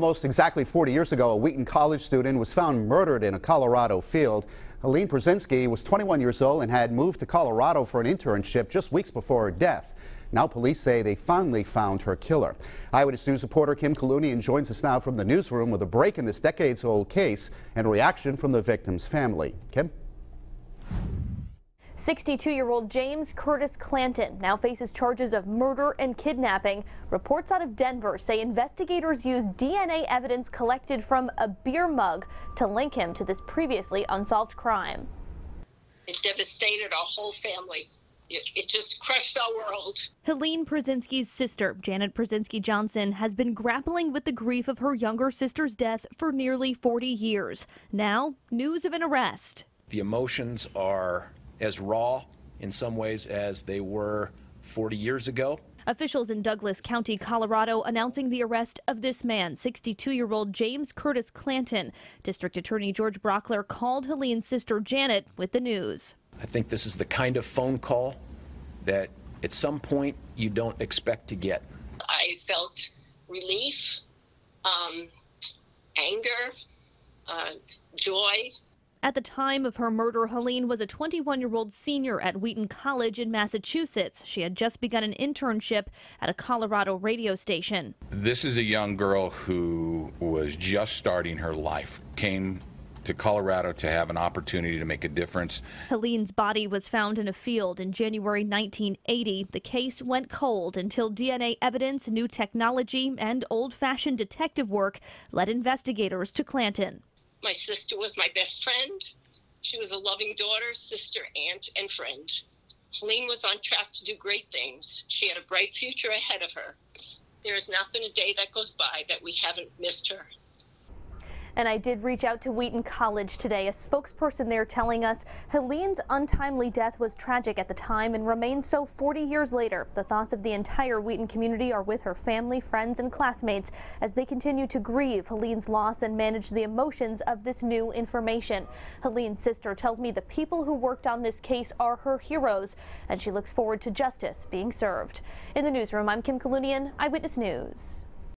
Almost exactly 40 years ago, a Wheaton College student was found murdered in a Colorado field. Helene Pruszynski was 21 years old and had moved to Colorado for an internship just weeks before her death. Now police say they finally found her killer. Eyewitness News reporter Kim Kalunian joins us now from the newsroom with a break in this decades-old case and reaction from the victim's family. Kim? 62-year-old James Curtis Clanton now faces charges of murder and kidnapping. Reports out of Denver say investigators used DNA evidence collected from a beer mug to link him to this previously unsolved crime. It devastated our whole family. It, it, just crushed our world. Helene Pruszynski's sister, Janet Pruszynski Johnson, has been grappling with the grief of her younger sister's death for nearly 40 years. Now, news of an arrest. The emotions are as raw in some ways as they were 40 years ago. Officials in Douglas County, Colorado, announcing the arrest of this man, 62-year-old James Curtis Clanton. District Attorney George Brauchler called Helene's sister Janet with the news. I think this is the kind of phone call that at some point you don't expect to get. I felt relief, um, anger, uh, joy, at the time of her murder, Helene was a 21 year old senior at Wheaton College in Massachusetts. She had just begun an internship at a Colorado radio station. This is a young girl who was just starting her life, came to Colorado to have an opportunity to make a difference. Helene's body was found in a field in January 1980. The case went cold until DNA evidence, new technology, and old fashioned detective work led investigators to Clanton. My sister was my best friend. She was a loving daughter, sister, aunt, and friend. Helene was on track to do great things. She had a bright future ahead of her. There has not been a day that goes by that we haven't missed her. And I did reach out to Wheaton College today, a spokesperson there telling us Helene's untimely death was tragic at the time and remains so 40 years later. The thoughts of the entire Wheaton community are with her family, friends, and classmates as they continue to grieve Helene's loss and manage the emotions of this new information. Helene's sister tells me the people who worked on this case are her heroes, and she looks forward to justice being served. In the newsroom, I'm Kim Kalunian, Eyewitness News.